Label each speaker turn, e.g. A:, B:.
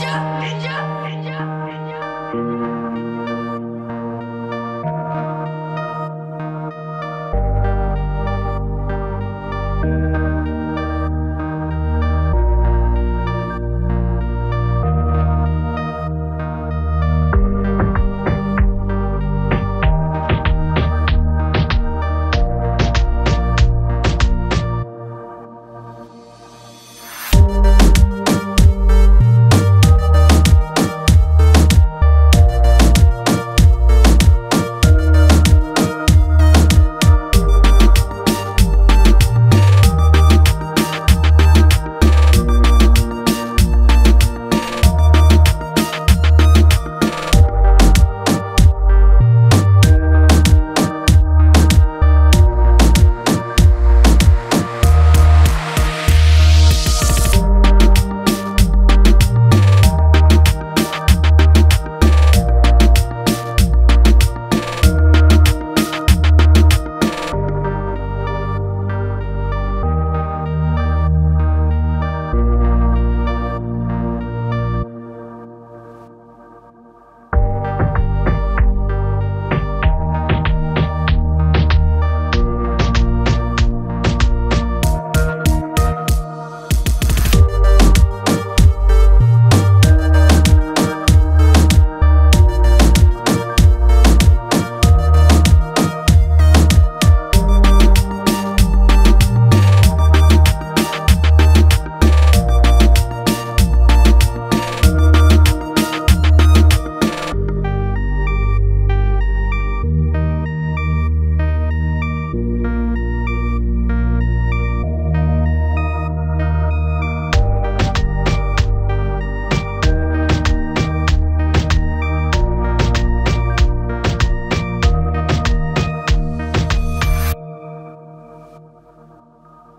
A: Yeah!